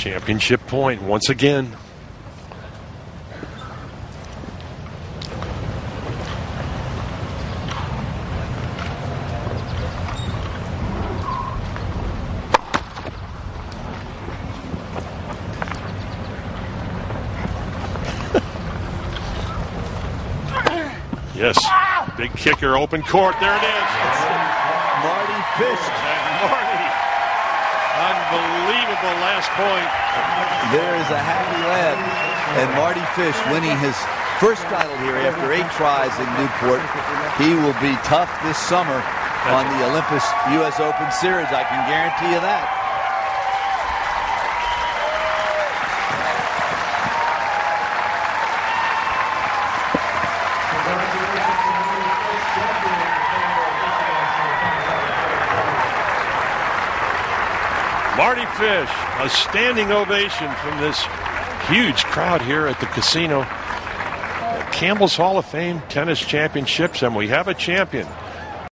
Championship point once again. Yes, big kicker, open court. There it is. Mardy Fish. Unbelievable last point. There is a happy lad. And Mardy Fish winning his first title here after eight tries in Newport. He will be tough this summer on the Olympus U.S. Open Series. I can guarantee you that. Mardy Fish, a standing ovation from this huge crowd here at the casino. Campbell's Hall of Fame Tennis Championships, and we have a champion.